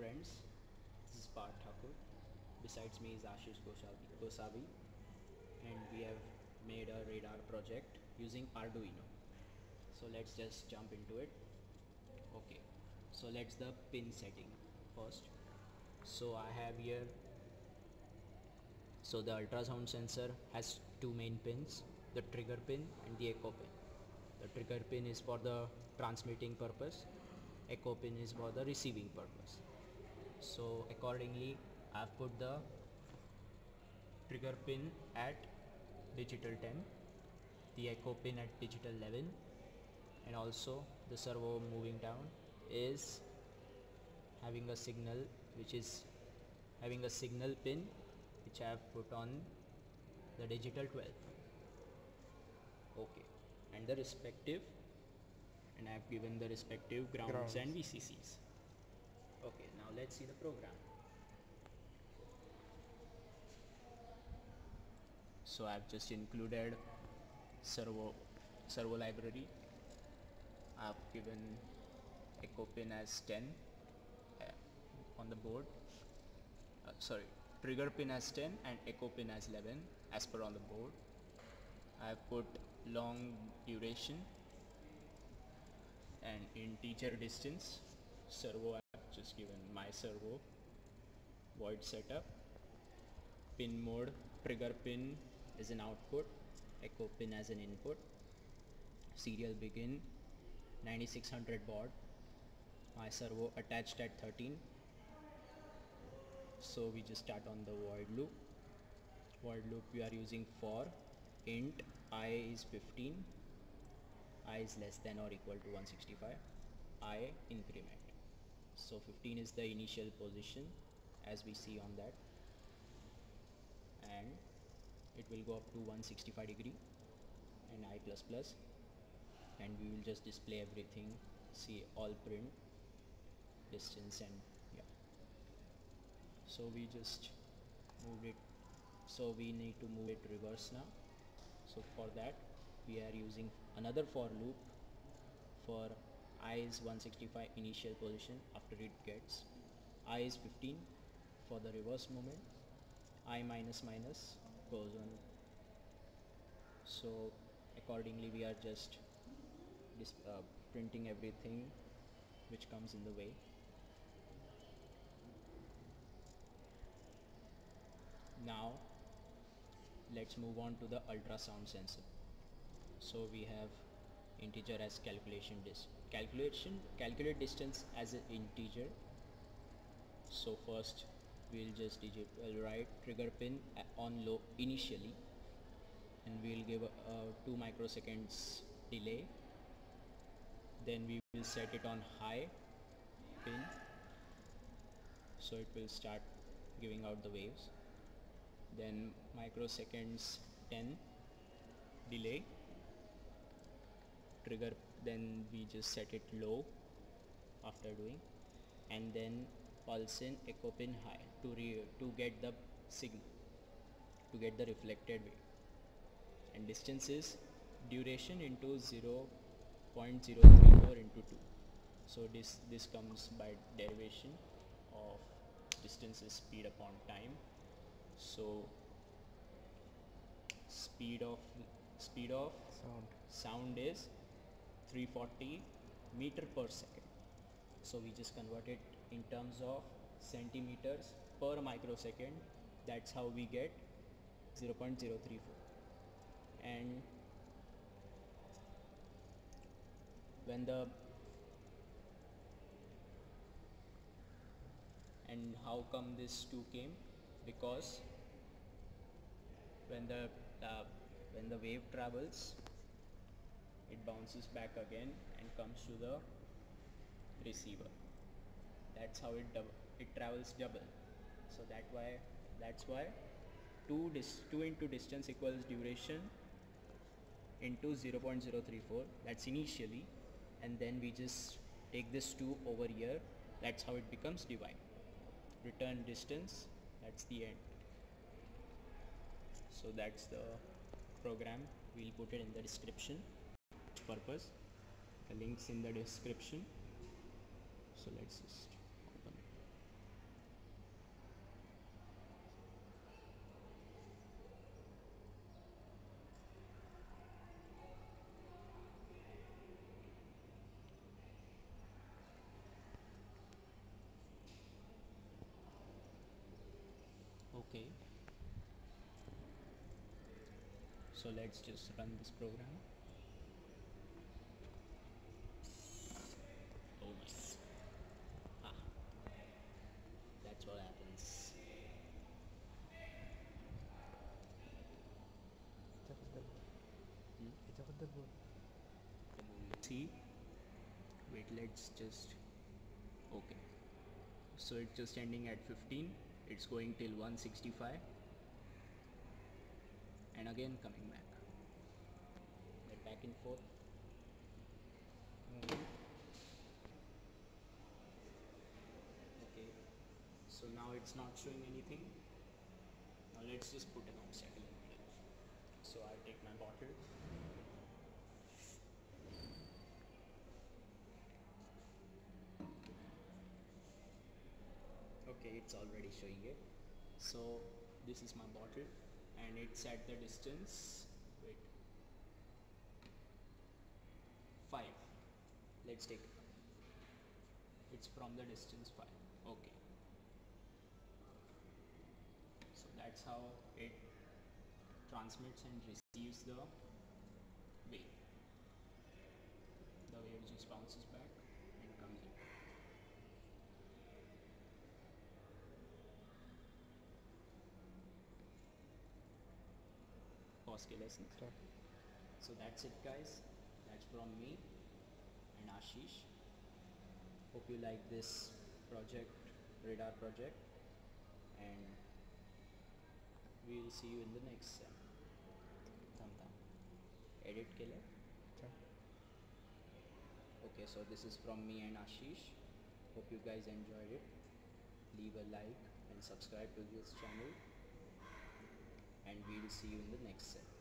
friends, this is Parth Thakur. Besides me is Ashish Gosavi, and we have made a radar project using Arduino. So let's just jump into it. Okay, so let's the pin setting first. So I have here, so the ultrasound sensor has two main pins, the trigger pin and the echo pin. The trigger pin is for the transmitting purpose, echo pin is for the receiving purpose. So accordingly I've put the trigger pin at digital 10, the echo pin at digital 11 and also the servo moving down is having a signal which is having a signal pin which I have put on the digital 12 okay and the respective and I have given the respective grounds, Grounds. and VCCs let's see the program. So I've just included servo servo library. I've given echo pin as 10 uh, on the board. Uh, sorry trigger pin as 10 and echo pin as 11 as per on the board. I've put long duration and integer distance servo just given my servo void setup pin mode trigger pin is an output echo pin as an input serial begin 9600 baud my servo attached at 13 so we just start on the void loop. Void loop we are using for int i is 15 i is less than or equal to 165 i increment so 15 is the initial position as we see on that. And it will go up to 165 degree and i plus plus. And we will just display everything see all print distance and yeah. So we just moved it so we need to move it reverse now. So for that we are using another for loop for i is 165 initial position after it gets. I is 15 for the reverse movement i minus minus goes on. So accordingly we are just uh, printing everything which comes in the way. Now let's move on to the ultrasound sensor. So we have integer as calculation dis calculation calculate distance as an integer. So first we'll just digit we'll write trigger pin uh, on low initially. And we'll give a, a 2 microseconds delay. Then we will set it on high pin. So it will start giving out the waves. Then microseconds 10 delay trigger then we just set it low after doing. And then pulse in echo pin high to re- to get the signal to get the reflected wave. And distance is duration into 0.034 into 2 so this this comes by derivation of distance is speed upon time. So speed of speed of Sound. sound is 340 meter per second. So we just convert it in terms of centimeters per microsecond. That's how we get 0.034 and when the and how come this 2 came? Because when the uh, when the wave travels it bounces back again and comes to the receiver. That's how it it travels double. So that why that's why 2 dis 2 into distance equals duration into 0.034 that's initially and then we just take this 2 over here. That's how it becomes divide. Return distance that's the end. So that's the program. We'll put it in the description purpose. The links in the description. So let's just open it. Okay. So let's just run this program. the boat. See, wait, let's just, okay. So it's just ending at 15, it's going till 165 and again coming back. Back and forth. Okay, so now it's not showing anything. Now let's just put an obstacle in place. So I take my bottle okay it's already showing it. So this is my bottle and it's at the distance wait 5 let's take it. It's from the distance 5 okay. So that's how it transmits and receives the wave the wave just bounces back and comes in first So that's it guys. That's from me and Ashish. Hope you like this project, radar project and we'll see you in the next sem. Thumb thumb. Edit killer. Okay, so this is from me and Ashish. Hope you guys enjoyed it. Leave a like and subscribe to this channel and we'll see you in the next set